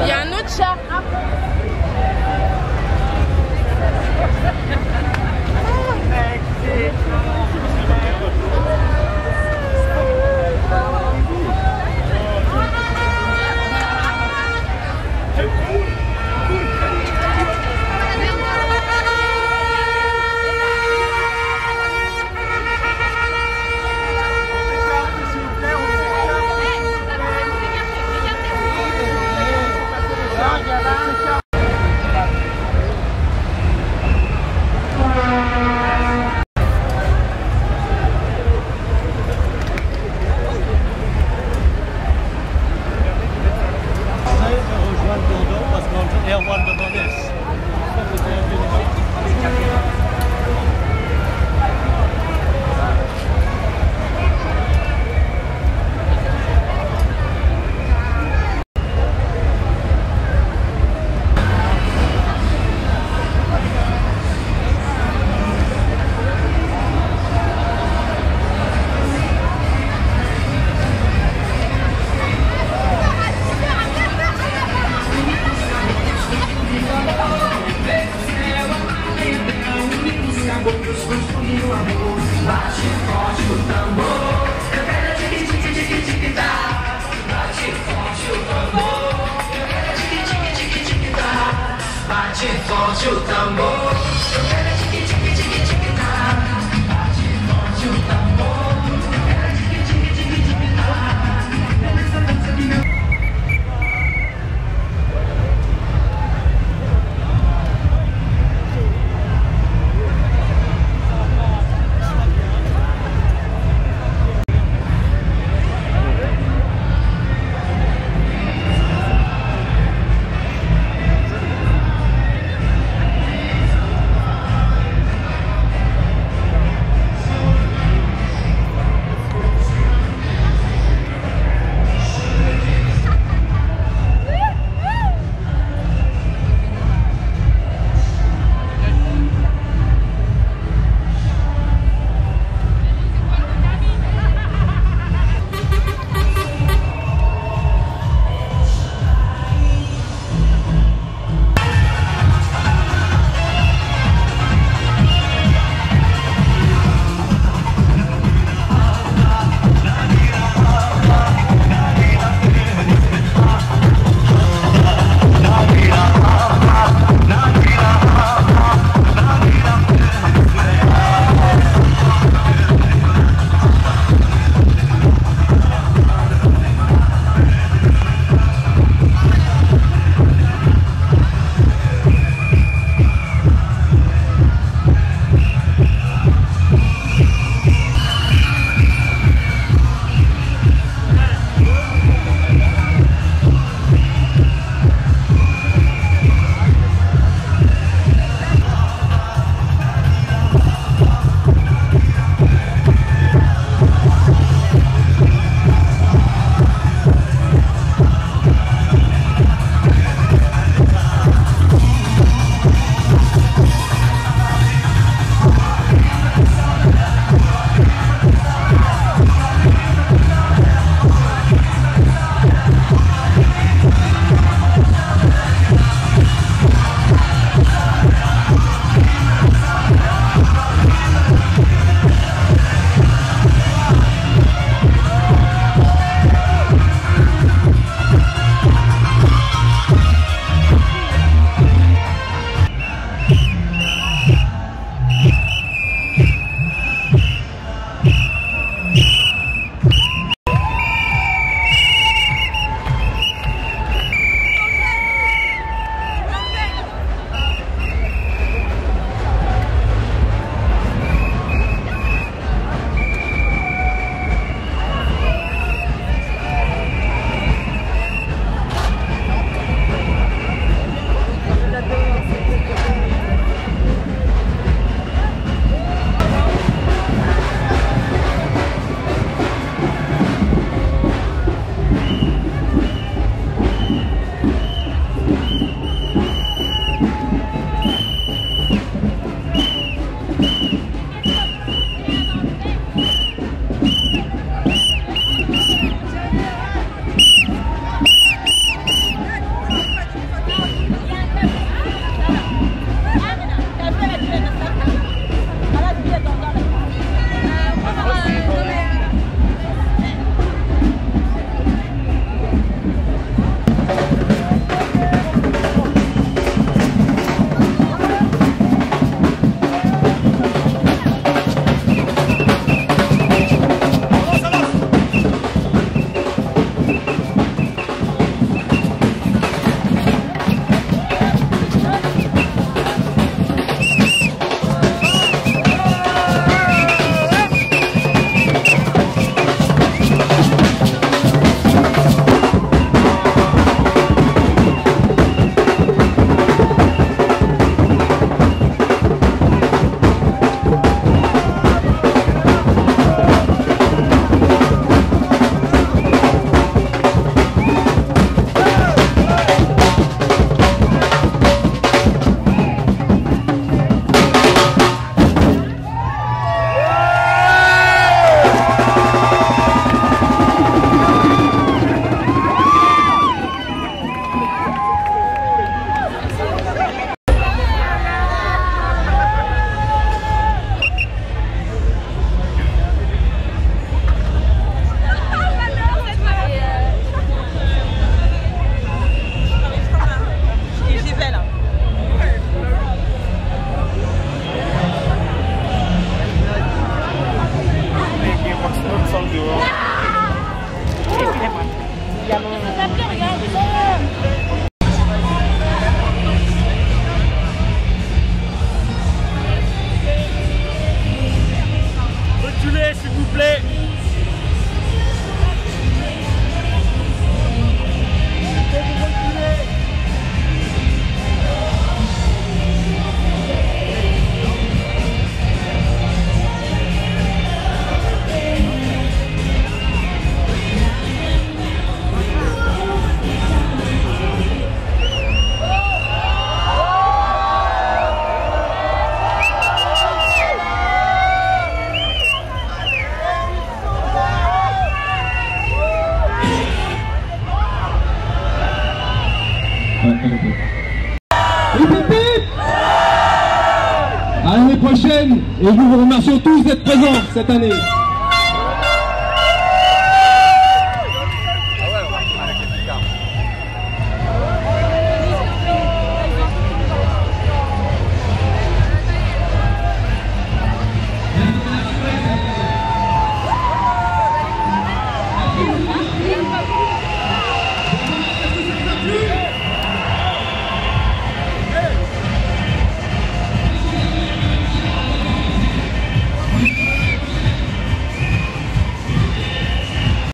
Il y a un autre chat. for you, tambor. Et nous vous remercions tous d'être présents cette année.